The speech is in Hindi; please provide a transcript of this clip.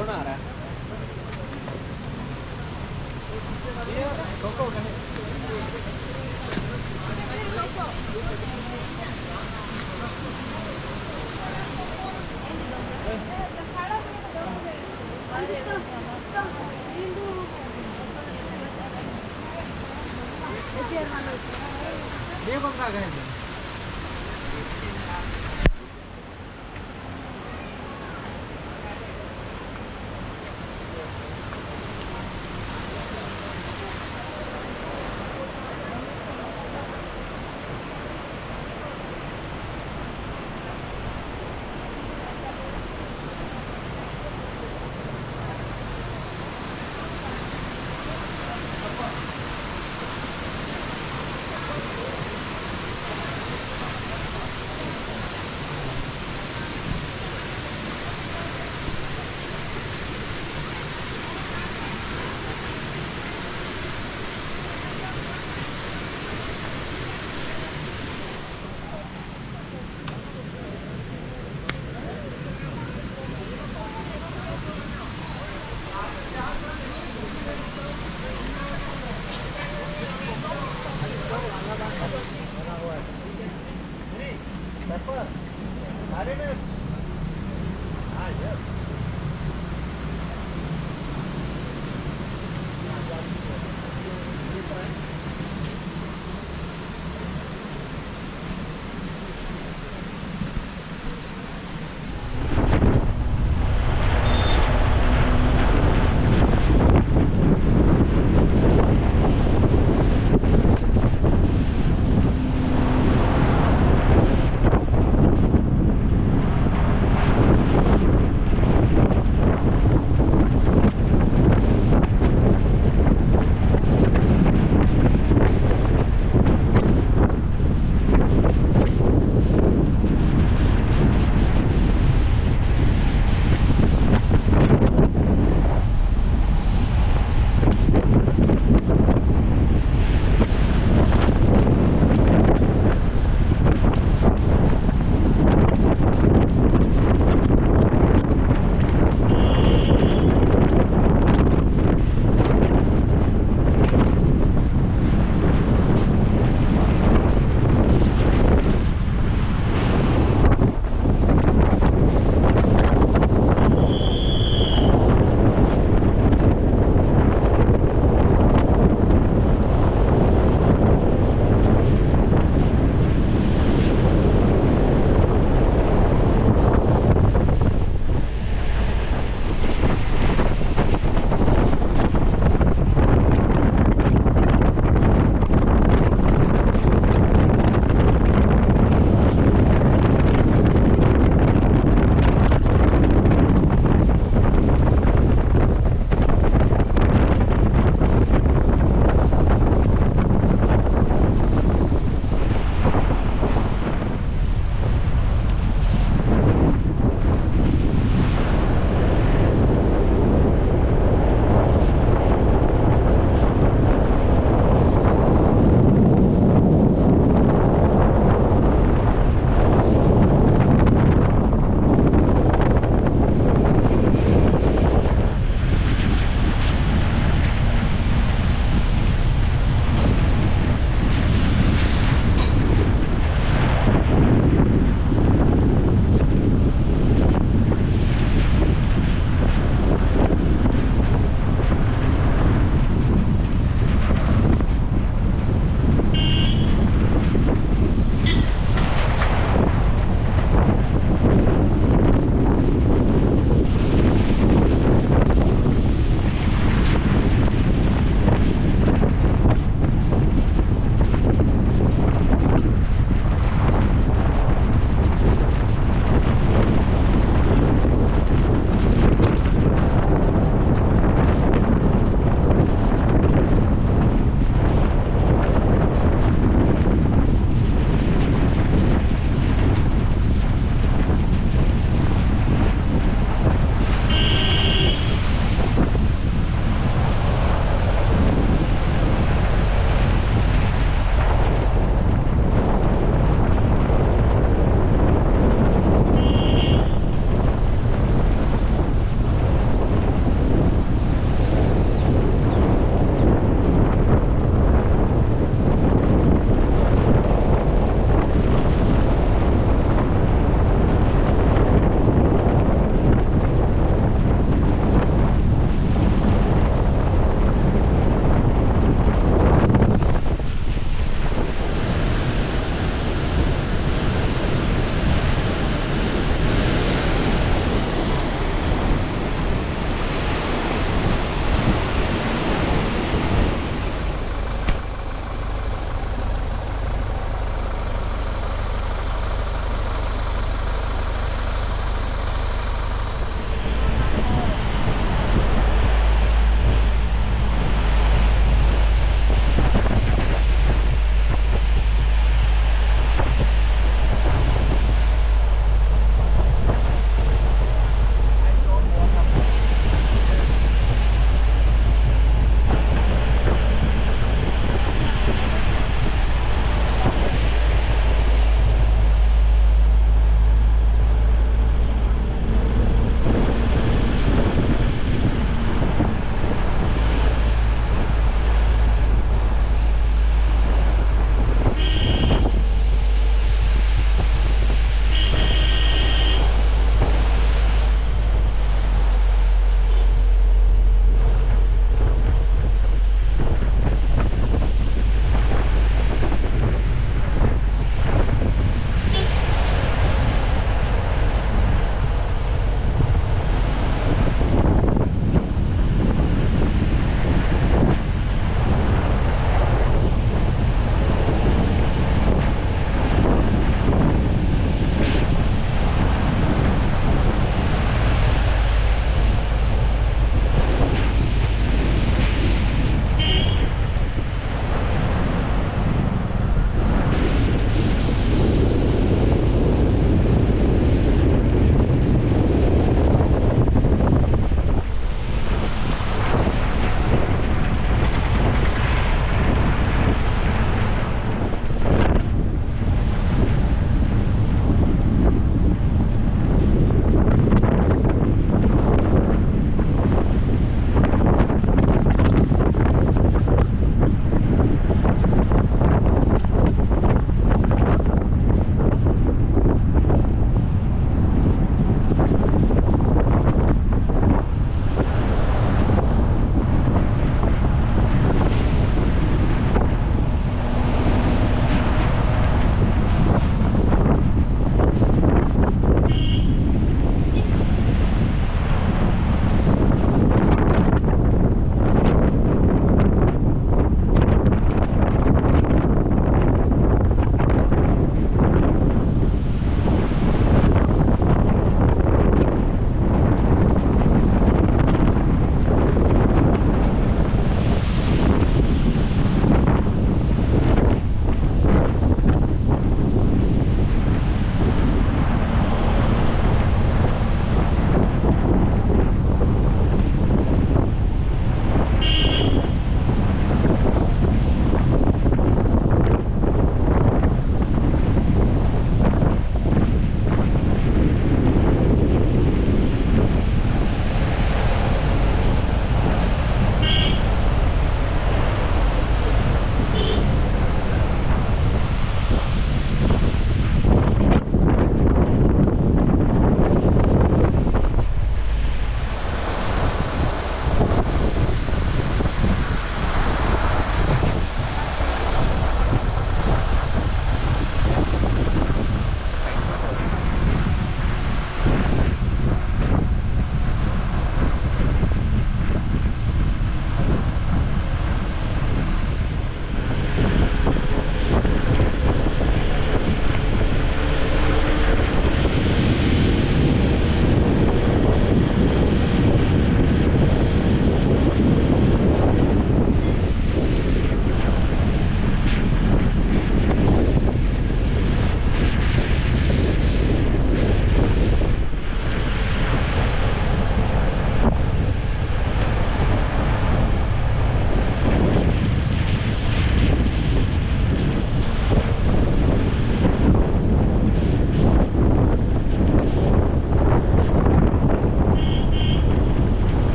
कौन आ रहा है?